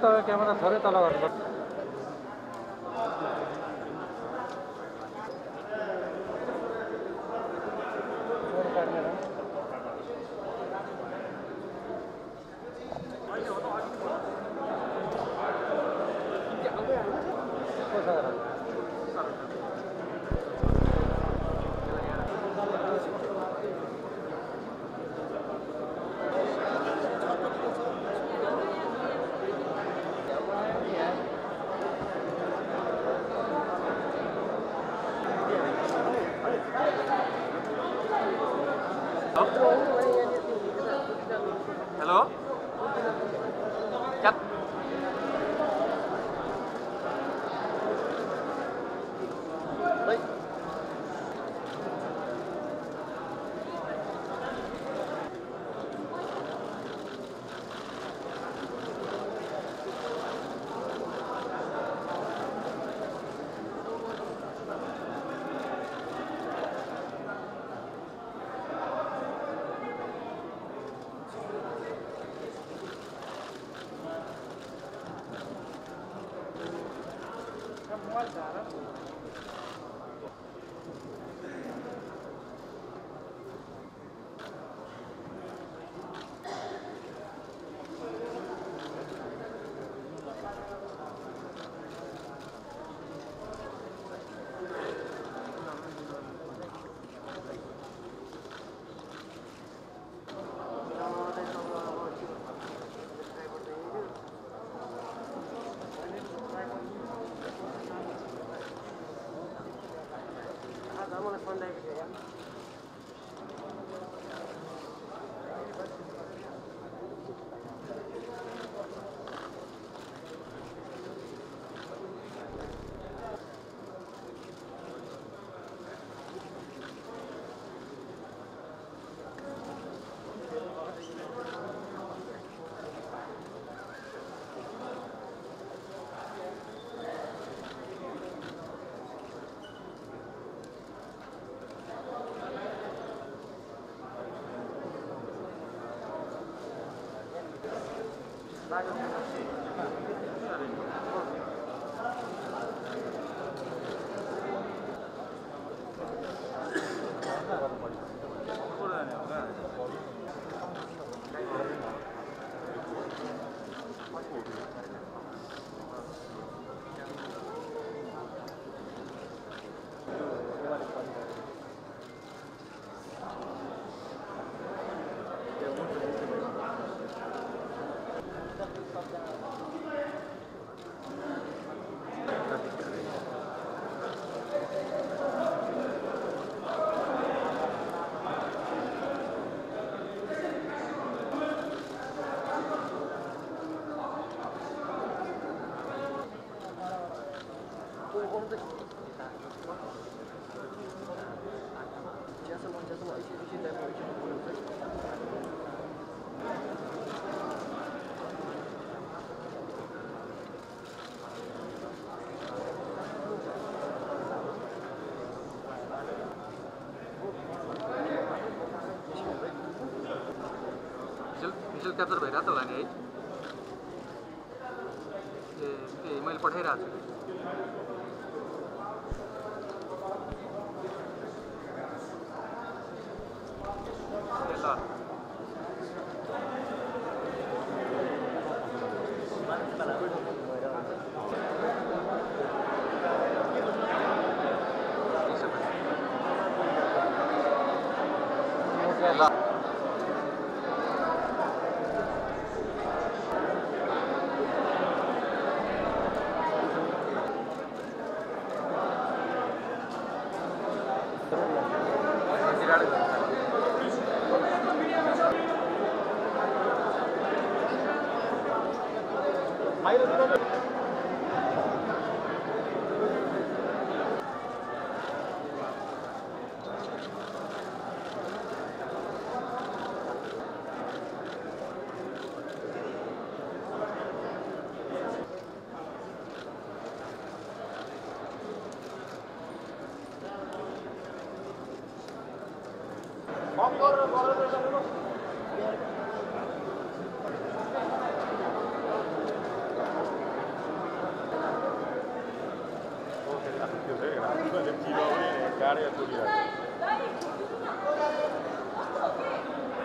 तपाईँ क्यामेरा थोरै तल गर्नुपर्छ hello Moldávia. I'm gonna find. 大丈夫です。क्याप्चर भइरहेको त होला नि है ए त्यही मैले पठाइरहेको छु ए ल Vamos embora, vamos embora, vamos embora. गाडी चोरिरहेको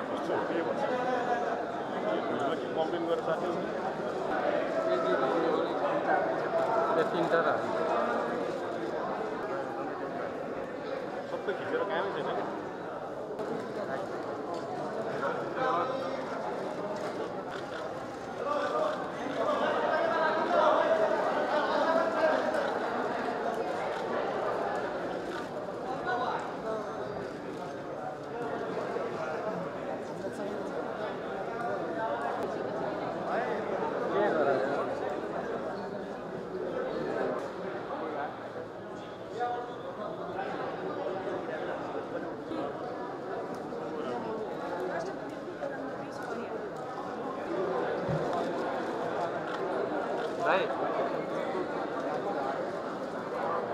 कस्तो हो के भन्छ के कम्प्लेन गरेर साथी तिनवटा राखेको सबै खिचेर कामै छैन कि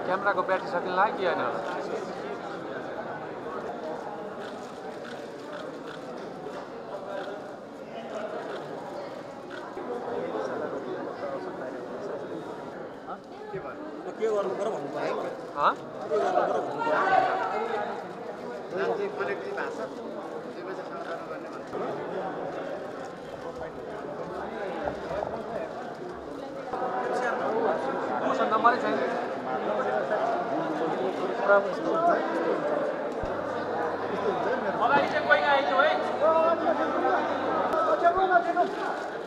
क्यामेराको ब्याट्री सकिन लाग्यो कि होइन के गर्नु खराब यस्तो हुन्छ यस्तो हुन्छ यस्तो